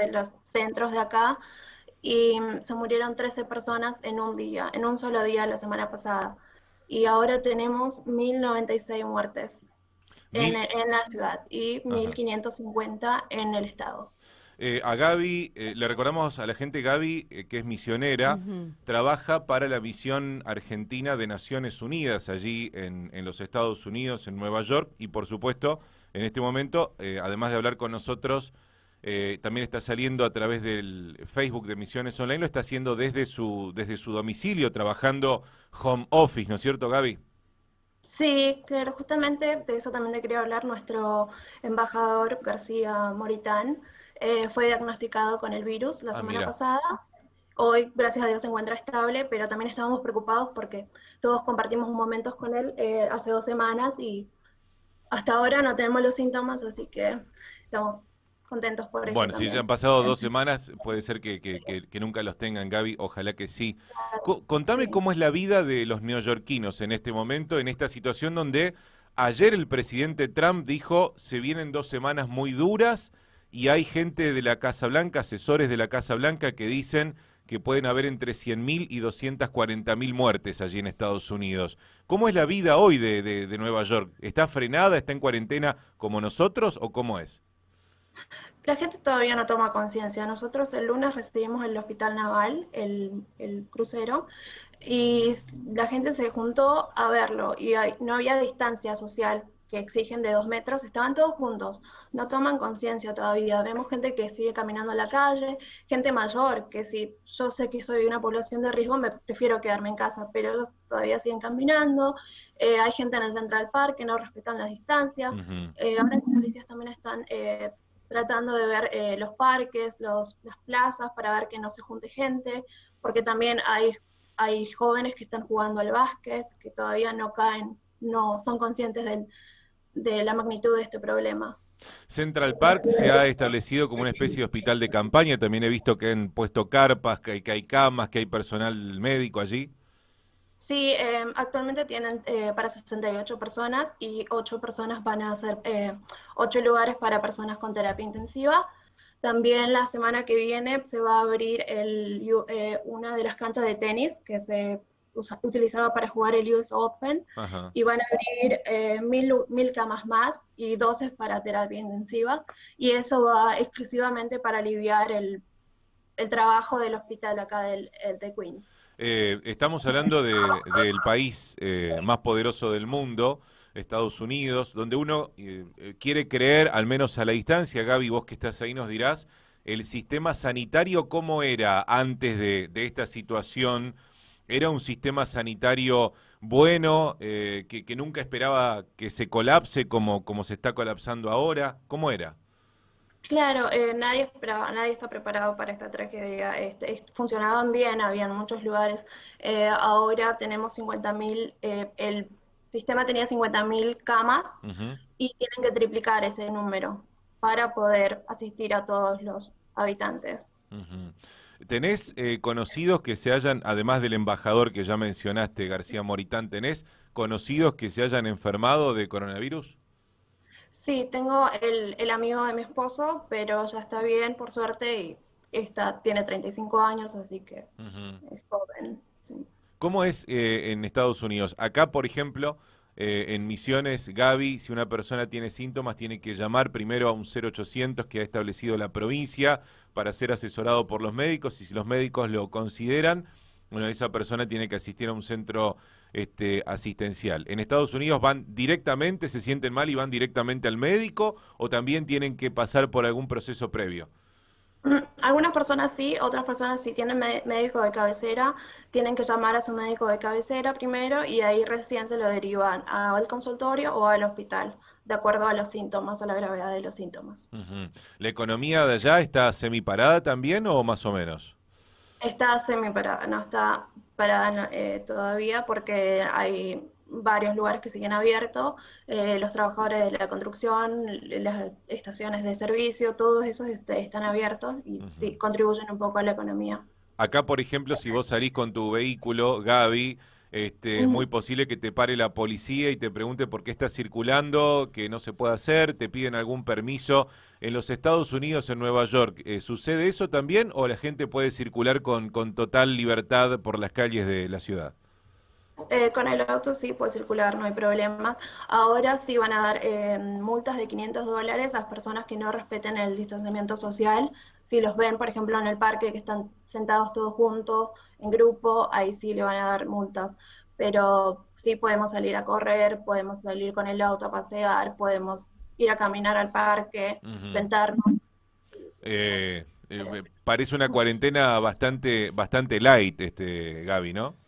de los centros de acá, y se murieron 13 personas en un día, en un solo día la semana pasada. Y ahora tenemos 1096 muertes en, en, la ciudad y 1550 en el estado. Eh, a Gaby, eh, le recordamos a la gente, Gaby, eh, que es misionera, trabaja para la misión argentina de Naciones Unidas allí en, los Estados Unidos, en Nueva York, y por supuesto, en este momento, además de hablar con nosotros, también está saliendo a través del Facebook de Misiones Online, lo está haciendo desde su, desde su domicilio, trabajando home office, ¿no es cierto, Gaby? Sí, claro, justamente de eso también te quería hablar nuestro embajador García Moritán. Eh, fue diagnosticado con el virus la ah, semana pasada. Hoy, gracias a Dios, se encuentra estable, pero también estábamos preocupados porque todos compartimos momentos con él eh, hace dos semanas y hasta ahora no tenemos los síntomas, así que estamos contentos por eso. Bueno, si ya han pasado dos semanas, puede ser que, que, nunca los tengan, Gaby, ojalá que sí. contame cómo es la vida de los neoyorquinos en este momento, en esta situación donde ayer el presidente Trump dijo se vienen dos semanas muy duras y hay gente de la Casa Blanca, asesores de la Casa Blanca, que dicen que pueden haber entre 100.000 y 240.000 muertes allí en Estados Unidos. ¿Cómo es la vida hoy de, Nueva York? ¿Está frenada, está en cuarentena como nosotros o cómo es? La gente todavía no toma conciencia. Nosotros el lunes recibimos el Hospital Naval, el, el, crucero, y la gente se juntó a verlo y no había distancia social que exigen de dos metros, estaban todos juntos, no toman conciencia todavía. Vemos gente que sigue caminando a la calle, gente mayor, que si yo sé que soy una población de riesgo, me prefiero quedarme en casa, pero ellos todavía siguen caminando. Eh, hay gente en el Central Park que no respetan las distancias. Eh, ahora las policías también están eh, tratando de ver los parques, los, las plazas, para ver que no se junte gente, porque también hay, hay jóvenes que están jugando al básquet, que todavía no caen, no son conscientes del de la magnitud de este problema. Central Park se ha establecido como una especie de hospital de campaña. También he visto que han puesto carpas, que hay, que hay camas, que hay personal médico allí. Sí, em, actualmente tienen eh, para 68 personas y 8 personas van a hacer eh, 8 lugares para personas con terapia intensiva. También la semana que viene se va a abrir el, eh, una de las canchas de tenis que se utilizaba para jugar el US Open. Y van a abrir eh, mil, camas más y 12 para terapia intensiva. Y eso va exclusivamente para aliviar el, trabajo del hospital acá del, de Queens. Eh, estamos hablando del país eh, más poderoso del mundo, Estados Unidos, donde uno quiere creer, al menos a la distancia, Gaby, vos que estás ahí nos dirás, el sistema sanitario cómo era antes de, de esta situación era un sistema sanitario bueno, eh, que, nunca esperaba que se colapse como, como se está colapsando ahora. ¿Cómo era? Claro, eh, nadie esperaba, nadie está preparado para esta tragedia. Este, funcionaban bien, habían muchos lugares. Eh, ahora tenemos 50.000, el sistema tenía 50.000 camas y tienen que triplicar ese número para poder asistir a todos los habitantes. ¿Tenés eh, conocidos que se hayan, además del embajador que ya mencionaste, García Moritán, ¿tenés conocidos que se hayan enfermado de coronavirus? Sí, tengo el, amigo de mi esposo, pero ya está bien, por suerte, y está, tiene 35 años, así que es joven. ¿Cómo es eh, en Estados Unidos? Acá, por ejemplo, eh, en Misiones, Gaby, si una persona tiene síntomas, tiene que llamar primero a un 0800 que ha establecido la provincia para ser asesorado por los médicos y si los médicos lo consideran, bueno, esa persona tiene que asistir a un centro este, asistencial. En Estados Unidos van directamente, se sienten mal y van directamente al médico o también tienen que pasar por algún proceso previo. Algunas personas sí, otras personas sí tienen médico de cabecera, tienen que llamar a su médico de cabecera primero y ahí recién se lo derivan al consultorio o al hospital, de acuerdo a los síntomas, a la gravedad de los síntomas. ¿La economía de allá está semiparada también o más o menos? Está semiparada, no está parada eh, todavía porque hay varios lugares que siguen abiertos, eh, los trabajadores de la construcción, las estaciones de servicio, todos esos este, están abiertos y sí, contribuyen un poco a la economía. Acá, por ejemplo, si vos salís con tu vehículo, Gaby, este, es muy posible que te pare la policía y te pregunte por qué estás circulando, que no se puede hacer, te piden algún permiso. En los Estados Unidos, en Nueva York, eh, ¿sucede eso también o la gente puede circular con, con total libertad por las calles de la ciudad? Eh, con el auto sí puede circular, no hay problemas. Ahora sí van a dar eh, multas de 500 dólares a las personas que no respeten el distanciamiento social. Si los ven, por ejemplo, en el parque que están sentados todos juntos, en grupo, ahí sí le van a dar multas. Pero sí podemos salir a correr, podemos salir con el auto a pasear, podemos ir a caminar al parque, sentarnos. Eh, parece una cuarentena bastante, bastante light, este, Gaby, ¿no?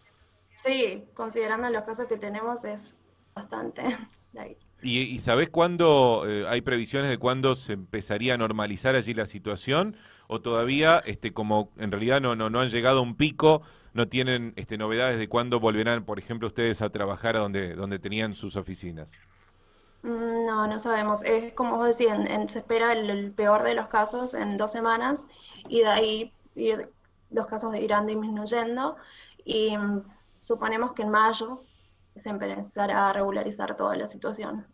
Sí, considerando los casos que tenemos es bastante. ¿Y, y sabés cuándo eh, hay previsiones de cuándo se empezaría a normalizar allí la situación? ¿O todavía, este, como en realidad no, no, no han llegado a un pico, no tienen este, novedades de cuándo volverán, por ejemplo, ustedes a trabajar a donde, donde tenían sus oficinas? Mm, no, no sabemos. Es como vos decís, se espera el, peor de los casos en dos semanas y de ahí los casos irán disminuyendo. Y Suponemos que en mayo se empezará a regularizar toda la situación.